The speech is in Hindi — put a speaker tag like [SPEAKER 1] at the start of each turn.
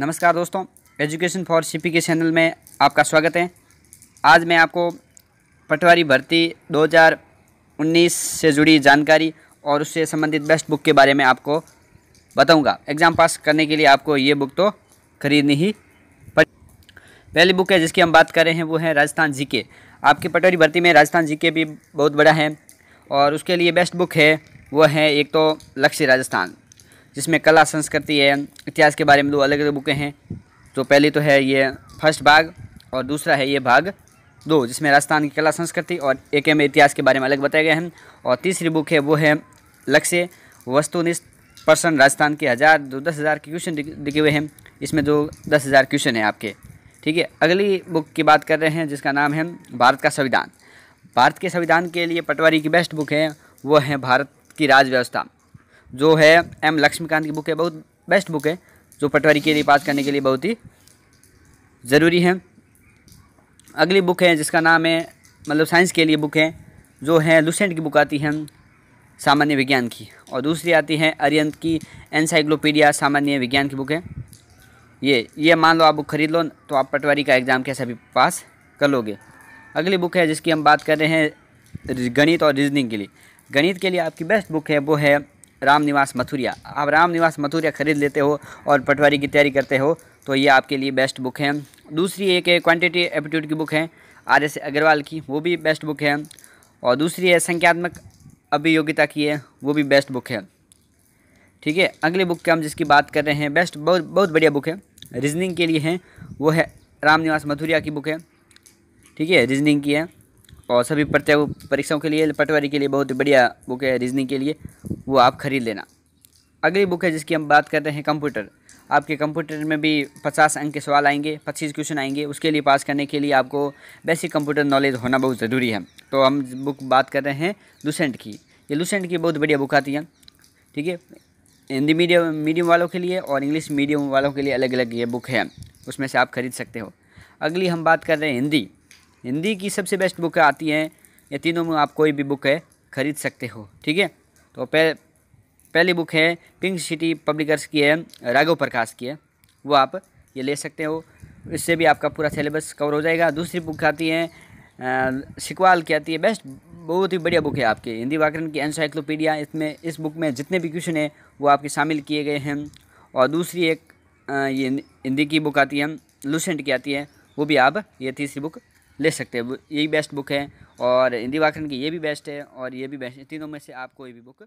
[SPEAKER 1] नमस्कार दोस्तों एजुकेशन फॉर सीपी के चैनल में आपका स्वागत है। आज मैं आपको पटवारी भर्ती 2019 से जुड़ी जानकारी और उससे संबंधित बेस्ट बुक के बारे में आपको बताऊँगा। एग्ज़ाम पास करने के लिए आपको ये बुक तो खरीदनी ही पड़, पहली बुक है जिसकी हम बात कर रहे हैं, वो है राजस्थान जीके आपकी पटवारी भर्ती में राजस्थान जीके भी बहुत बड़ा है और उसके लिए बेस्ट बुक है, वो है एक तो लक्ष्य राजस्थान। जिसमें कला, संस्कृति है इतिहास के बारे में दो अलग अलग बुकें हैं। तो पहली तो है ये फ़र्स्ट भाग और दूसरा है ये भाग दो, जिसमें राजस्थान की कला, संस्कृति और एक में इतिहास के बारे में अलग बताया गया है। और तीसरी बुक है, वो है लक्ष्य वस्तुनिष्ठ पर्सन राजस्थान के हज़ार दो, दस हज़ार के क्वेश्चन दिखे हुए हैं। इसमें जो दस हज़ार क्वेश्चन हैं आपके। ठीक है, अगली बुक की बात कर रहे हैं, जिसका नाम है भारत का संविधान। भारत के संविधान के लिए पटवारी की बेस्ट बुक है, वो है भारत की राज व्यवस्था जो है एम लक्ष्मीकांत की बुक है, बहुत बेस्ट बुक है, जो पटवारी के लिए पास करने के लिए बहुत ही ज़रूरी है। अगली बुक है, जिसका नाम है मतलब साइंस के लिए बुक है, जो है लुसेंट की बुक आती है, सामान्य विज्ञान की। और दूसरी आती है अरियंत की एनसाइक्लोपीडिया सामान्य विज्ञान की बुक है। ये ये मान लो आप बुक खरीद लो तो आप पटवारी का एग्ज़ाम कैसे भी पास कर लोगे। अगली बुक है, जिसकी हम बात कर रहे हैं, गणित और रीजनिंग के लिए। गणित के लिए आपकी बेस्ट बुक है, वो है राम निवास मथुरिया। आप राम निवास मथुरिया खरीद लेते हो और पटवारी की तैयारी करते हो तो ये आपके लिए बेस्ट बुक है। दूसरी एक क्वांटिटी एप्टीट्यूड की बुक है आर एस अग्रवाल की, वो भी बेस्ट बुक है। और दूसरी है संख्यात्मक अभियोगिता की है, वो भी बेस्ट बुक है। ठीक है, अगली बुक के हम जिसकी बात कर रहे हैं बेस्ट बहुत बहुत बढ़िया बुक है। रीजनिंग के लिए है, वो है राम निवास मथुरिया की बुक है। ठीक है रीजनिंग की है। और सभी प्रत्यय परीक्षाओं के लिए, पटवारी के लिए बहुत बढ़िया बुक है रीजनिंग के लिए, वो आप खरीद लेना। अगली बुक है जिसकी हम बात कर रहे हैं कंप्यूटर आपके कंप्यूटर में भी पचास अंक के सवाल आएँगे, पच्चीस क्वेश्चन आएँगे, उसके लिए पास करने के लिए आपको बेसिक कंप्यूटर नॉलेज होना बहुत ज़रूरी है। तो हम बुक बात कर रहे हैं लूसेंट की। ये लूसेंट की बहुत बढ़िया बुक आती है, ठीक है? हिंदी मीडियम मीडियम वालों के लिए और इंग्लिश मीडियम वालों के लिए अलग अलग ये बुक है, उसमें से आप खरीद सकते हो। अगली हम बात कर रहे हैं हिंदी। हिंदी की सबसे बेस्ट बुक आती हैं। ये तीनों में आप कोई भी बुक है खरीद सकते हो ठीक है? तो पह, पहली बुक है पिंक सिटी पब्लिकर्स की है राघव प्रकाश की है। वो आप ये ले सकते हो। इससे भी आपका पूरा सिलेबस कवर हो जाएगा। दूसरी बुक आती है सिकवाल की आती है। बेस्ट बहुत ही बढ़िया बुक है आपकी। हिंदी व्याकरण की एनसाइक्लोपीडिया इसमें इस बुक में जितने भी क्वेश्चन हैं वो आपके शामिल किए गए हैं। और दूसरी एक ये हिंदी की बुक आती है लूसेंट की आती है। वो भी आप ये तीसरी बुक ले सकते हैं। यही बेस्ट बुक है और हिंदी व्याकरण की ये भी बेस्ट है और ये भी बेस्ट है। तीनों में से आप कोई भी बुक